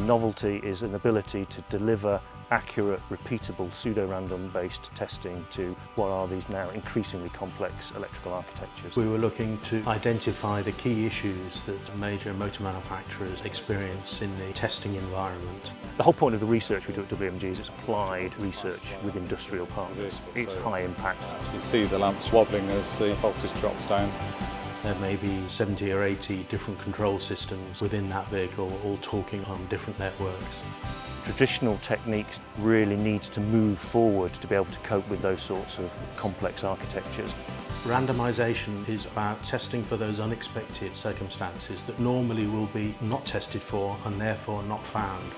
The novelty is an ability to deliver accurate, repeatable, pseudo-random based testing to what are these now increasingly complex electrical architectures. We were looking to identify the key issues that major motor manufacturers experience in the testing environment. The whole point of the research we do at WMG is it's applied research with industrial partners. It's high impact. You see the lamps wobbling as the voltage drops down. There may be 70 or 80 different control systems within that vehicle all talking on different networks. Traditional techniques really need to move forward to be able to cope with those sorts of complex architectures. Randomisation is about testing for those unexpected circumstances that normally will be not tested for and therefore not found.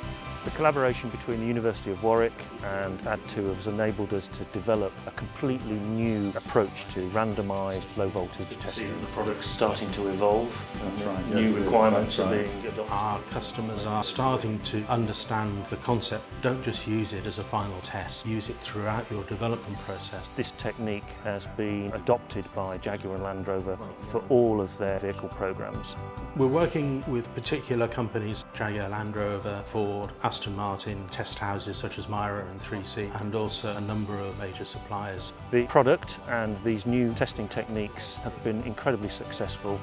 The collaboration between the University of Warwick and add2 has enabled us to develop a completely new approach to randomised low voltage testing. The product's starting to evolve and right, new yes, requirements are right. being adopted. Our customers are starting to understand the concept. Don't just use it as a final test, use it throughout your development process. This technique has been adopted by Jaguar and Land Rover for all of their vehicle programs. We're working with particular companies, Jaguar Land Rover, Ford, Aston Martin, test houses such as MIRA and 3C, and also a number of major suppliers. The product and these new testing techniques have been incredibly successful.